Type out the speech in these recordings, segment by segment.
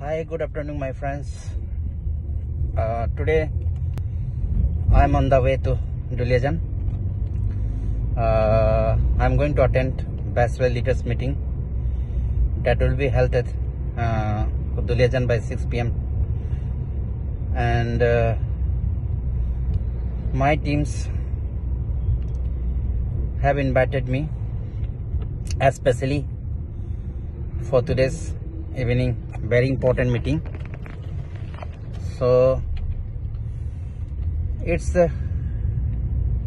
Hi, good afternoon, my friends. Uh, today I'm on the way to Duliajan. Uh, I'm going to attend Bestway Leaders Meeting that will be held at uh, by 6 pm. And uh, my teams have invited me, especially for today's evening very important meeting. So it's the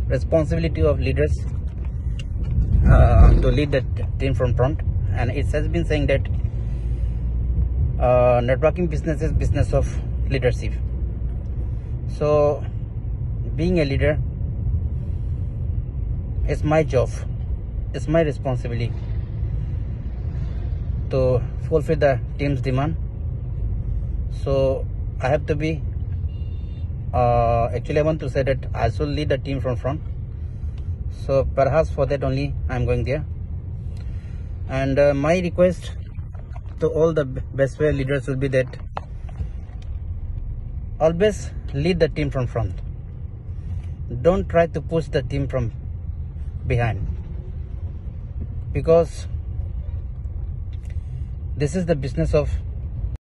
responsibility of leaders uh, to lead the team from front. And it has been saying that uh, networking business is business of leadership. So being a leader is my job it's my responsibility to fulfill the team's demand. So i have to be uh, actually i want to say that i should lead the team from front. So perhaps for that only i'm going there. And uh, my request to all the Bestway leaders will be that always lead the team from front. Don't try to push the team from behind. Because this is the business of